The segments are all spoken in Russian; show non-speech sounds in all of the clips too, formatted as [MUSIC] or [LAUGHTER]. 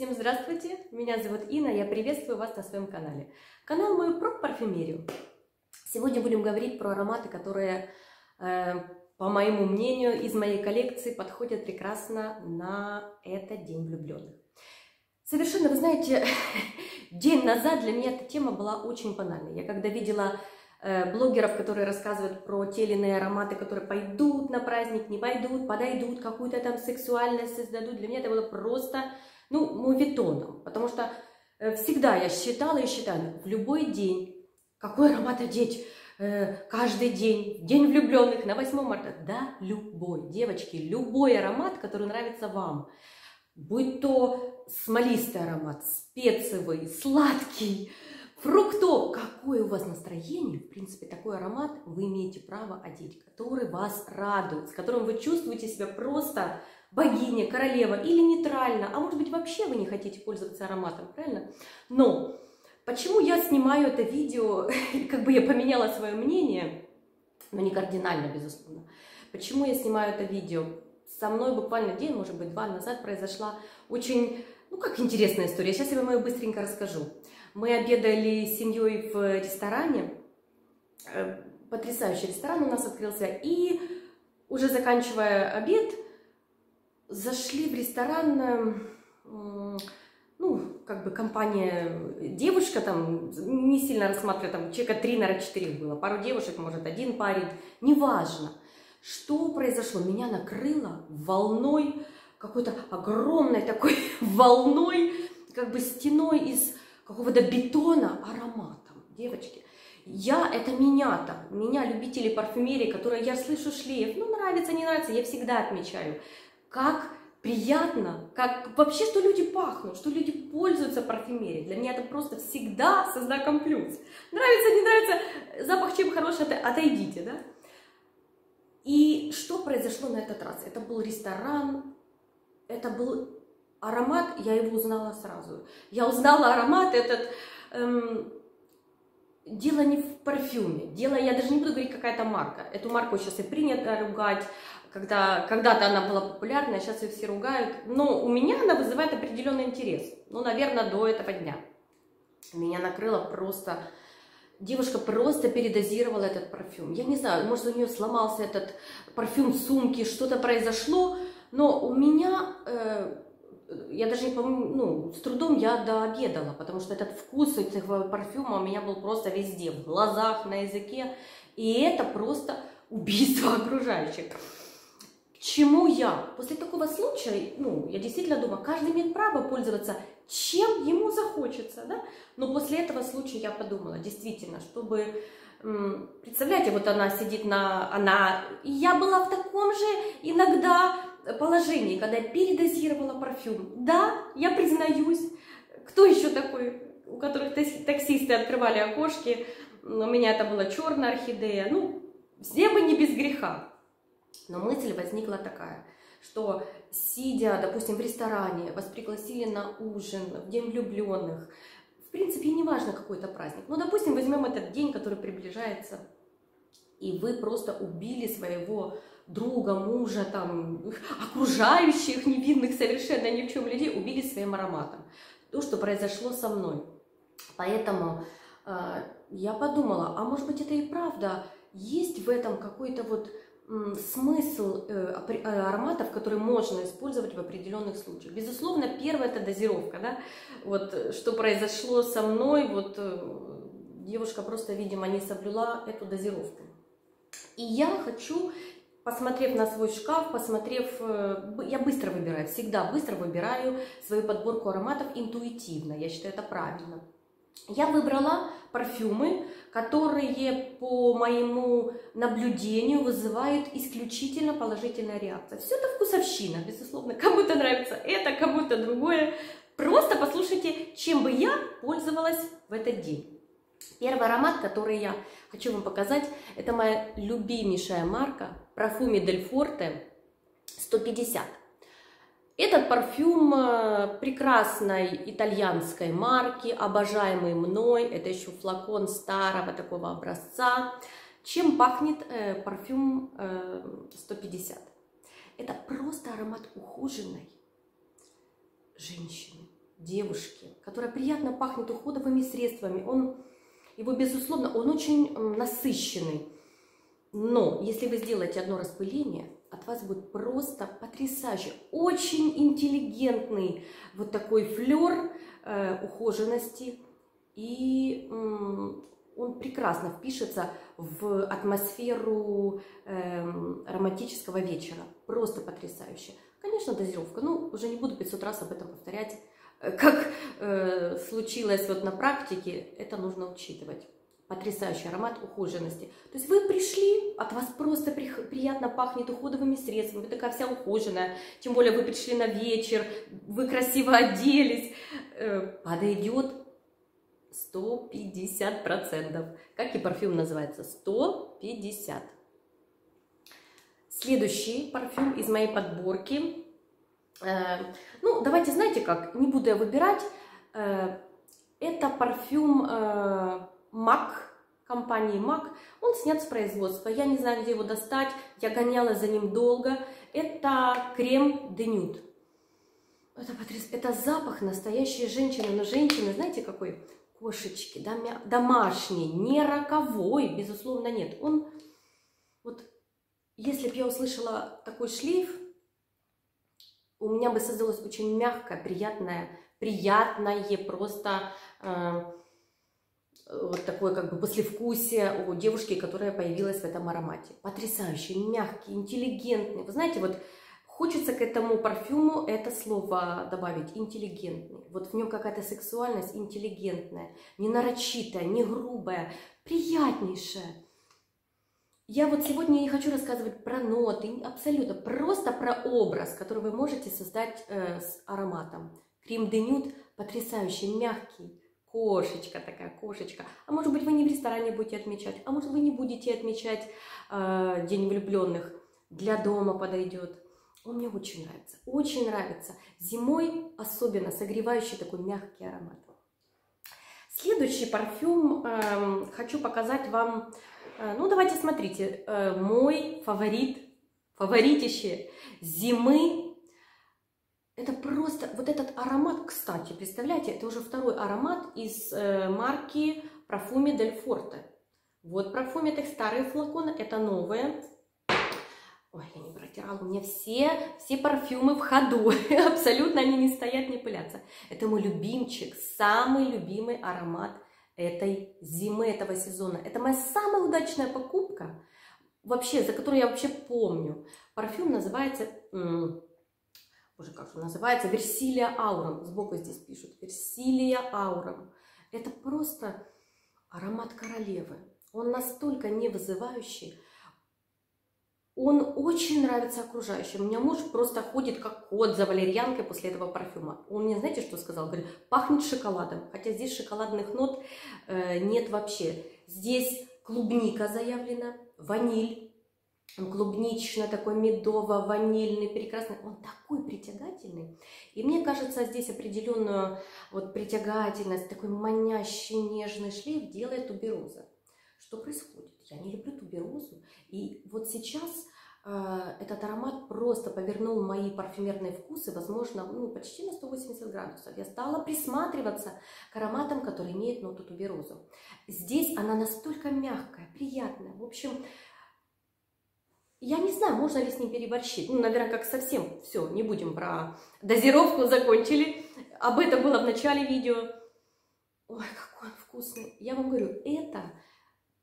Всем здравствуйте, меня зовут Инна, я приветствую вас на своем канале. Канал мой про парфюмерию. Сегодня будем говорить про ароматы, которые, э, по моему мнению, из моей коллекции подходят прекрасно на этот День влюбленных. Совершенно, вы знаете, [LAUGHS] день назад для меня эта тема была очень банальной. Я когда видела э, блогеров, которые рассказывают про те или иные ароматы, которые пойдут на праздник, не пойдут, подойдут, какую-то там сексуальность создадут, для меня это было просто ну, мувитоном, потому что э, всегда я считала и считаю, в любой день, какой аромат одеть, э, каждый день, день влюбленных, на 8 марта, да, любой, девочки, любой аромат, который нравится вам, будь то смолистый аромат, спецевый, сладкий, фруктов, какое у вас настроение, в принципе, такой аромат вы имеете право одеть, который вас радует, с которым вы чувствуете себя просто богиня, королева или нейтрально, а может быть вообще вы не хотите пользоваться ароматом, правильно? Но почему я снимаю это видео, [LAUGHS] как бы я поменяла свое мнение, но не кардинально, безусловно. Почему я снимаю это видео? Со мной буквально день, может быть, два назад произошла очень, ну как интересная история. Сейчас я вам ее быстренько расскажу. Мы обедали с семьей в ресторане, э, потрясающий ресторан у нас открылся, и уже заканчивая обед, зашли в ресторан, эм, ну, как бы компания, девушка там, не сильно рассматривая, там человека три, наверное, четыре было, пару девушек, может, один парень, неважно. Что произошло? Меня накрыло волной, какой-то огромной такой [LAUGHS] волной, как бы стеной из какого-то бетона ароматом. Девочки, я, это меня там, меня, любители парфюмерии, которые я слышу шлейф, ну, нравится, не нравится, я всегда отмечаю как приятно, как вообще, что люди пахнут, что люди пользуются парфюмерией. Для меня это просто всегда со знаком плюс. Нравится, не нравится, запах чем хороший, отойдите, да? И что произошло на этот раз? Это был ресторан, это был аромат, я его узнала сразу. Я узнала аромат этот, эм, дело не в парфюме, дело, я даже не буду говорить, какая-то марка. Эту марку сейчас и принято ругать, когда когда-то она была популярна, сейчас ее все ругают. Но у меня она вызывает определенный интерес. Ну, наверное, до этого дня. Меня накрыло просто... Девушка просто передозировала этот парфюм. Я не знаю, может, у нее сломался этот парфюм в сумке, что-то произошло, но у меня... Э, я даже не помню, ну, с трудом я дообедала, потому что этот вкус этого парфюма у меня был просто везде, в глазах, на языке, и это просто убийство [LAUGHS] окружающих чему я? После такого случая, ну, я действительно думаю, каждый имеет право пользоваться чем ему захочется, да? Но после этого случая я подумала, действительно, чтобы... Представляете, вот она сидит на... Она... Я была в таком же иногда положении, когда я передозировала парфюм. Да, я признаюсь. Кто еще такой, у которых таксисты открывали окошки? У меня это была черная орхидея. Ну, все бы не без греха. Но мысль возникла такая, что сидя, допустим, в ресторане, вас пригласили на ужин, в день влюбленных, в принципе, не важно какой-то праздник. Ну, допустим, возьмем этот день, который приближается, и вы просто убили своего друга, мужа, там, окружающих невинных совершенно ни в чем людей, убили своим ароматом. То, что произошло со мной. Поэтому э, я подумала, а может быть это и правда, есть в этом какой-то вот смысл э, э, ароматов, которые можно использовать в определенных случаях. Безусловно, первое это дозировка, да, вот что произошло со мной, вот э, девушка просто, видимо, не соблюла эту дозировку. И я хочу, посмотрев на свой шкаф, посмотрев, я быстро выбираю, всегда быстро выбираю свою подборку ароматов интуитивно, я считаю это правильно. Я выбрала парфюмы, которые по моему наблюдению вызывают исключительно положительная реакция. Все это вкусовщина, безусловно. Кому-то нравится это, кому-то другое. Просто послушайте, чем бы я пользовалась в этот день. Первый аромат, который я хочу вам показать, это моя любимейшая марка Парфюме Дель Форте 150. Этот парфюм э, прекрасной итальянской марки, обожаемый мной. Это еще флакон старого такого образца. Чем пахнет э, парфюм э, 150? Это просто аромат ухоженной женщины. девушки, которая приятно пахнет уходовыми средствами. Он, его, безусловно, он очень насыщенный. Но если вы сделаете одно распыление, от вас будет просто потрясающе, очень интеллигентный вот такой флер э, ухоженности. И э, он прекрасно впишется в атмосферу э, романтического вечера. Просто потрясающе. Конечно, дозировка. Ну, уже не буду 500 раз об этом повторять. Как э, случилось вот на практике, это нужно учитывать. Потрясающий аромат ухоженности. То есть вы пришли, от вас просто при, приятно пахнет уходовыми средствами, вы такая вся ухоженная, тем более вы пришли на вечер, вы красиво оделись, э, подойдет 150%. Как и парфюм называется? 150. Следующий парфюм из моей подборки. Э, ну, давайте, знаете как, не буду я выбирать. Э, это парфюм MAC, компании MAC. Он снят с производства. Я не знаю, где его достать. Я гоняла за ним долго. Это крем nude. Это, потряс... это запах настоящей женщины. Но женщины, знаете, какой? Кошечки, домашний, не роковой, безусловно, нет. Он вот если бы я услышала такой шлейф, у меня бы создалось очень мягкое, приятное, приятное просто э, вот такое как бы послевкусие у девушки, которая появилась в этом аромате. Потрясающий, мягкий, интеллигентный. Вы знаете, вот хочется к этому парфюму это слово добавить, интеллигентный. Вот в нем какая-то сексуальность интеллигентная, не нарочитая, не грубая, приятнейшая. Я вот сегодня не хочу рассказывать про ноты, абсолютно, просто про образ, который вы можете создать э, с ароматом. Крем де нюд потрясающий, мягкий, кошечка такая, кошечка. А может быть вы не в ресторане будете отмечать, а может вы не будете отмечать э, День влюбленных, для дома подойдет. Он мне очень нравится, очень нравится. Зимой особенно согревающий такой мягкий аромат. Следующий парфюм э, хочу показать вам Э, ну, давайте смотрите, э, мой фаворит, фаворитище зимы, это просто, вот этот аромат, кстати, представляете, это уже второй аромат из э, марки Парфуме Дель Форте. Вот парфюме, это старые флаконы, это новые. Ой, я не протирала, у меня все, все парфюмы в ходу, [LAUGHS] абсолютно они не стоят, не пылятся. Это мой любимчик, самый любимый аромат этой зимы, этого сезона. Это моя самая удачная покупка, вообще, за которую я вообще помню. Парфюм называется, боже, как же называется, Версилия Ауром. Сбоку здесь пишут, Версилия Ауром. Это просто аромат королевы. Он настолько не вызывающий, он очень нравится окружающим. У меня муж просто ходит как кот за валерьянкой после этого парфюма. Он мне, знаете, что сказал? Говорит, пахнет шоколадом. Хотя здесь шоколадных нот э, нет вообще. Здесь клубника заявлена, ваниль. Клубнично такой медово-ванильный, прекрасный. Он такой притягательный. И мне кажется, здесь определенную вот притягательность, такой манящий нежный шлейф делает тубероза. Что происходит? Я не люблю туберозу. И вот сейчас э, этот аромат просто повернул мои парфюмерные вкусы, возможно, ну, почти на 180 градусов. Я стала присматриваться к ароматам, которые имеют ноту туберозу. Здесь она настолько мягкая, приятная. В общем, я не знаю, можно ли с ним переборщить. Ну, наверное, как совсем все, не будем про дозировку закончили. Об этом было в начале видео. Ой, какой он вкусный. Я вам говорю, это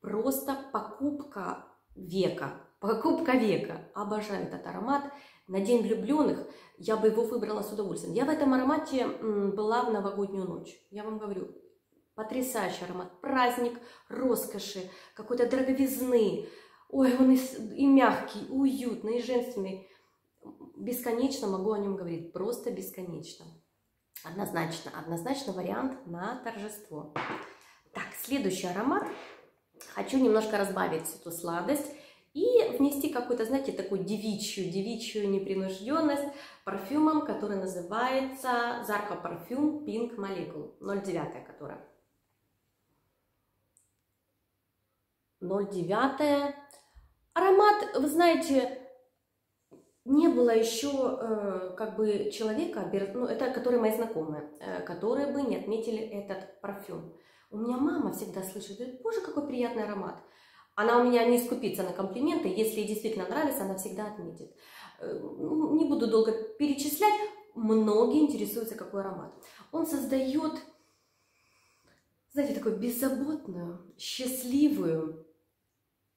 просто покупка века. Покупка века. Обожаю этот аромат. На День влюбленных я бы его выбрала с удовольствием. Я в этом аромате была в новогоднюю ночь. Я вам говорю, потрясающий аромат. Праздник роскоши, какой-то дороговизны. Ой, он и, и мягкий, и уютный, и женственный. Бесконечно могу о нем говорить, просто бесконечно. Однозначно, однозначно вариант на торжество. Так, следующий аромат Хочу немножко разбавить эту сладость и внести какую-то, знаете, такую девичью, девичью непринужденность парфюмом, который называется Зарко парфюм Pink Molecule, 09 которая. 09 Аромат, вы знаете, не было еще э, как бы человека, ну, это которые мои знакомые, э, которые бы не отметили этот парфюм. У меня мама всегда слышит, говорит, боже, какой приятный аромат. Она у меня не скупится на комплименты, если ей действительно нравится, она всегда отметит. Э, ну, не буду долго перечислять, многие интересуются, какой аромат. Он создает, знаете, такую беззаботную, счастливую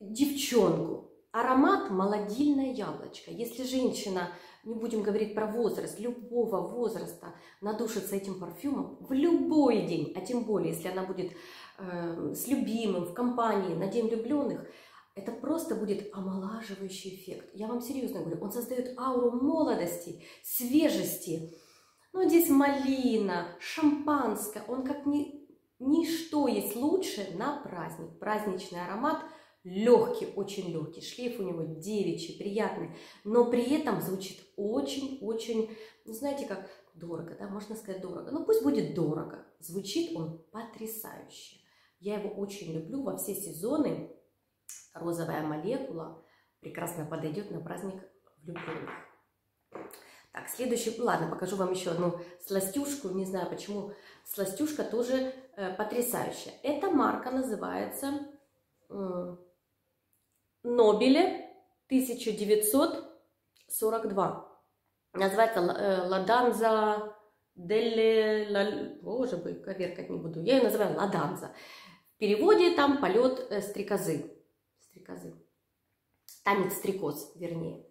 девчонку, Аромат молодильное яблочко. Если женщина, не будем говорить про возраст, любого возраста надушится этим парфюмом в любой день, а тем более, если она будет э, с любимым, в компании, на день влюбленных, это просто будет омолаживающий эффект. Я вам серьезно говорю, он создает ауру молодости, свежести. Ну, здесь малина, шампанское, он как ни, ничто есть лучше на праздник. Праздничный аромат – легкий, очень легкий, шлейф у него девичий, приятный, но при этом звучит очень-очень, ну знаете как, дорого, да, можно сказать дорого, ну пусть будет дорого, звучит он потрясающе. Я его очень люблю во все сезоны, розовая молекула прекрасно подойдет на праздник влюбленных. Так, следующий, ну, ладно, покажу вам еще одну сластюшку, не знаю почему, сластюшка тоже э, потрясающая. Эта марка называется э, Нобеле 1942. Называется э, Ладанза Делле... Боже мой, коверкать не буду. Я ее называю Ладанза. В переводе там полет э, стрекозы. Стрекозы. Танец стрекоз, вернее.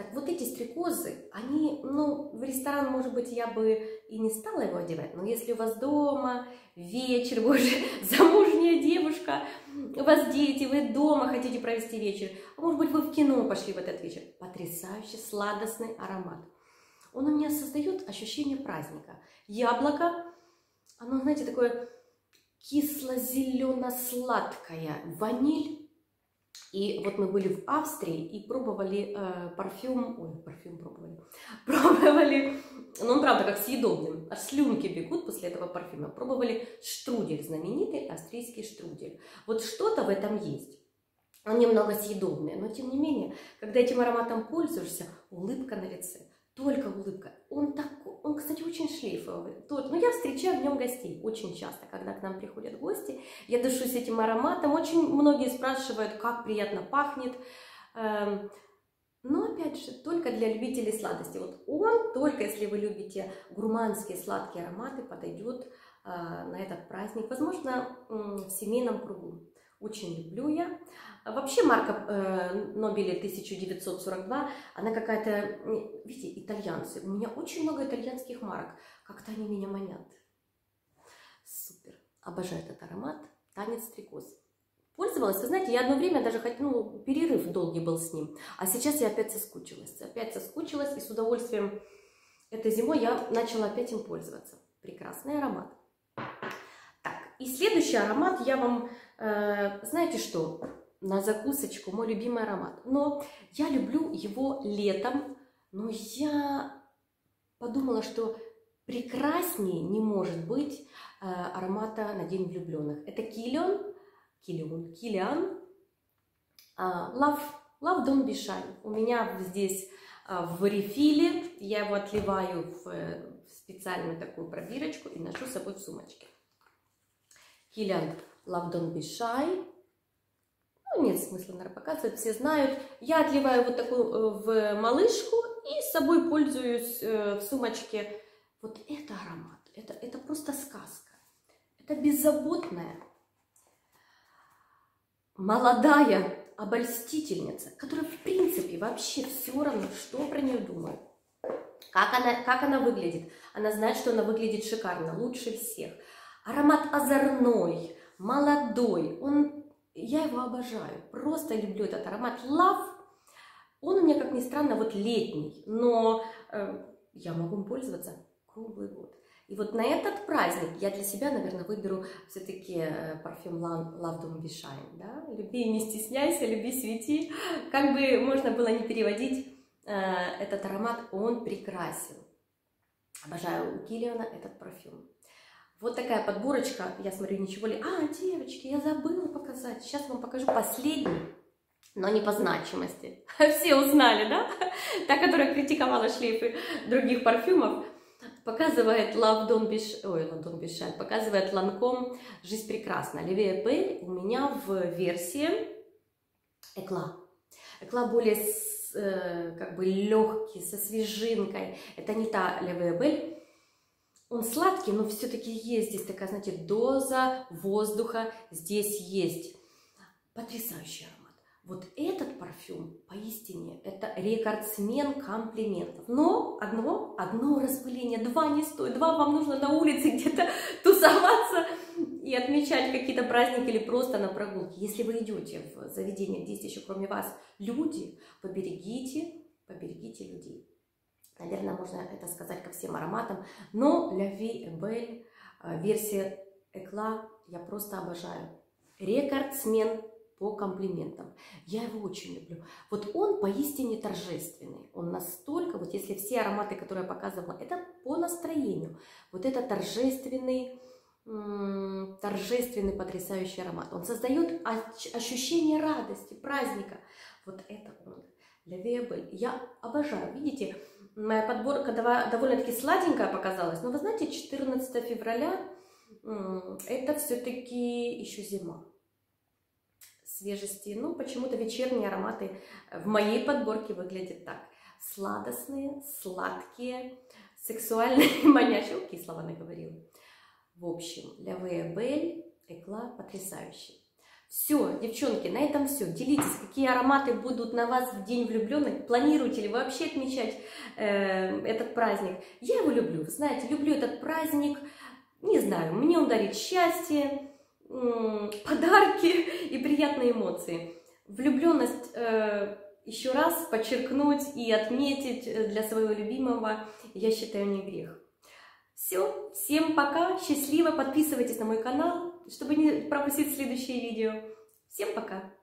Так вот эти стрекозы, они, ну, в ресторан, может быть, я бы и не стала его одевать, но если у вас дома вечер, [LAUGHS] вы уже замужняя девушка, у вас дети, вы дома хотите провести вечер, а может быть, вы в кино пошли в этот вечер, потрясающий сладостный аромат. Он у меня создает ощущение праздника. Яблоко, оно, знаете, такое кисло-зелено-сладкое, ваниль, и вот мы были в Австрии и пробовали э, парфюм, ой, парфюм пробовали, [LAUGHS] пробовали, ну он правда как съедобный, аж слюнки бегут после этого парфюма. Пробовали штрудель, знаменитый австрийский штрудель. Вот что-то в этом есть. Он немного съедобный, но тем не менее, когда этим ароматом пользуешься, улыбка на лице только улыбка. Он такой, он, кстати, очень шлейфовый. Тот, но я встречаю в нем гостей очень часто, когда к нам приходят гости. Я дышусь этим ароматом. Очень многие спрашивают, как приятно пахнет. Эм, но, опять же, только для любителей сладости. Вот он, только если вы любите гурманские сладкие ароматы, подойдет э, на этот праздник. Возможно, в семейном кругу. Очень люблю я. Вообще марка э, Нобеля 1942, она какая-то, видите, итальянцы. У меня очень много итальянских марок. Как-то они меня манят. Супер. Обожаю этот аромат. Танец стрекоз. Пользовалась, вы знаете, я одно время даже, ну, перерыв долгий был с ним. А сейчас я опять соскучилась. Опять соскучилась и с удовольствием этой зимой я начала опять им пользоваться. Прекрасный аромат. Так, и следующий аромат я вам, знаете что, на закусочку, мой любимый аромат. Но я люблю его летом, но я подумала, что прекраснее не может быть э, аромата на День влюбленных. Это Киллиан, Киллиан, Киллиан, э, Love, Love Don't Be Shy. У меня здесь э, в рефиле, я его отливаю в, специальную такую пробирочку и ношу с собой в сумочке. Киллиан Love Don't Be Shy. Ну, нет смысла, наверное, показывать, все знают. Я отливаю вот такую э, в малышку и с собой пользуюсь э, в сумочке. Вот это аромат, это, это просто сказка. Это беззаботная, молодая обольстительница, которая в принципе вообще все равно, что про нее думают. Как она, как она выглядит? Она знает, что она выглядит шикарно, лучше всех. Аромат озорной, молодой, он я его обожаю, просто люблю этот аромат. Love, он у меня, как ни странно, вот летний, но э, я могу им пользоваться круглый год. И вот на этот праздник я для себя, наверное, выберу все-таки э, парфюм Love Don't Be Shy. Да? Люби, не стесняйся, люби, свети. Как бы можно было не переводить э, этот аромат, он прекрасен. Обожаю у Киллиана этот парфюм. Вот такая подборочка. Я смотрю, ничего ли... А, девочки, я забыла показать. Сейчас вам покажу последний но не по значимости. [LAUGHS] Все узнали, да? [LAUGHS] Та, которая критиковала шлейфы других парфюмов, показывает Love Don't Be ой, Love Don't Be Shy, показывает Ланком «Жизнь прекрасна». Оливия Бель у меня в версии Экла. Экла более с, э, как бы легкий, со свежинкой. Это не та Оливия Бель. Он сладкий, но все-таки есть здесь такая, знаете, доза воздуха. Здесь есть потрясающий аромат. Вот этот парфюм, поистине, это рекордсмен комплиментов. Но одно, одно распыление, два не стоит. Два вам нужно на улице где-то [LAUGHS] тусоваться и отмечать какие-то праздники или просто на прогулке. Если вы идете в заведение, где есть еще кроме вас люди, поберегите, поберегите людей. Наверное, можно это сказать ко всем ароматам. Но La Vie Belle, версия Экла, я просто обожаю. Рекордсмен по комплиментам. Я его очень люблю. Вот он поистине торжественный. Он настолько, вот если все ароматы, которые я показывала, это по настроению. Вот это торжественный, торжественный, потрясающий аромат. Он создает ощущение радости, праздника. Вот это он. Левебель. Я обожаю. Видите, моя подборка довольно-таки сладенькая показалась. Но вы знаете, 14 февраля это все-таки еще зима свежести. Ну, почему-то вечерние ароматы в моей подборке выглядят так. Сладостные, сладкие, сексуальные, [LAUGHS] манящие. Окей, слова наговорила. В общем, для Бель Экла потрясающий. Все, девчонки, на этом все. Делитесь, какие ароматы будут на вас в День влюбленных. Планируете ли вы вообще отмечать э, этот праздник? Я его люблю, знаете, люблю этот праздник. Не знаю, мне он дарит счастье, [LAUGHS] подарки и приятные эмоции. Влюбленность э, еще раз подчеркнуть и отметить э, для своего любимого, я считаю, не грех. Все, всем пока, счастливо, подписывайтесь на мой канал, чтобы не пропустить следующие видео. Всем пока!